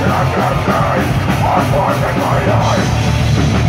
I've lost my life, I'm lost my life